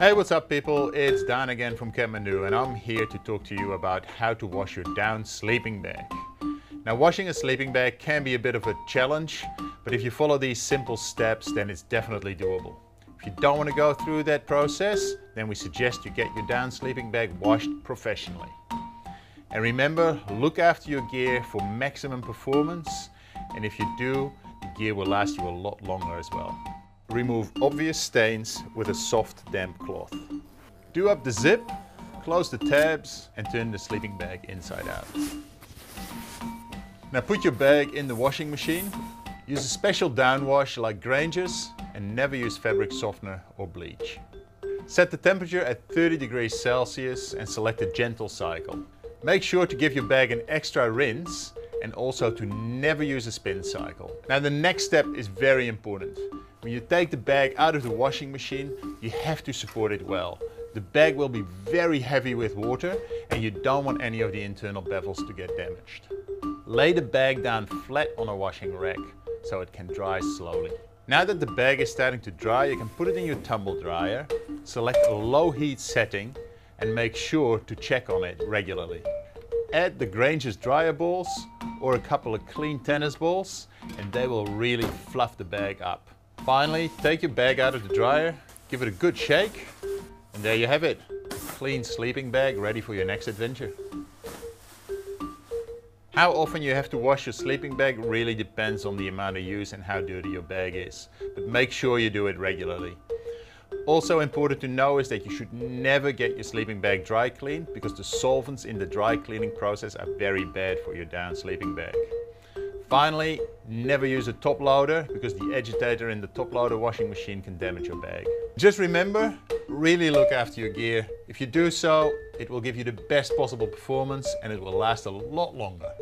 Hey, what's up people? It's Dan again from Kathmandu and I'm here to talk to you about how to wash your down sleeping bag. Now washing a sleeping bag can be a bit of a challenge, but if you follow these simple steps then it's definitely doable. If you don't want to go through that process, then we suggest you get your down sleeping bag washed professionally. And remember, look after your gear for maximum performance and if you do, the gear will last you a lot longer as well. Remove obvious stains with a soft damp cloth. Do up the zip, close the tabs and turn the sleeping bag inside out. Now put your bag in the washing machine. Use a special down wash like Granger's and never use fabric softener or bleach. Set the temperature at 30 degrees Celsius and select a gentle cycle. Make sure to give your bag an extra rinse and also to never use a spin cycle. Now the next step is very important. When you take the bag out of the washing machine, you have to support it well. The bag will be very heavy with water and you don't want any of the internal baffles to get damaged. Lay the bag down flat on a washing rack so it can dry slowly. Now that the bag is starting to dry, you can put it in your tumble dryer, select a low heat setting and make sure to check on it regularly. Add the Granger's dryer balls or a couple of clean tennis balls and they will really fluff the bag up. Finally, take your bag out of the dryer, give it a good shake, and there you have it. Clean sleeping bag ready for your next adventure. How often you have to wash your sleeping bag really depends on the amount of use and how dirty your bag is, but make sure you do it regularly. Also important to know is that you should never get your sleeping bag dry cleaned because the solvents in the dry cleaning process are very bad for your down sleeping bag. Finally, never use a top loader because the agitator in the top loader washing machine can damage your bag. Just remember, really look after your gear. If you do so, it will give you the best possible performance and it will last a lot longer.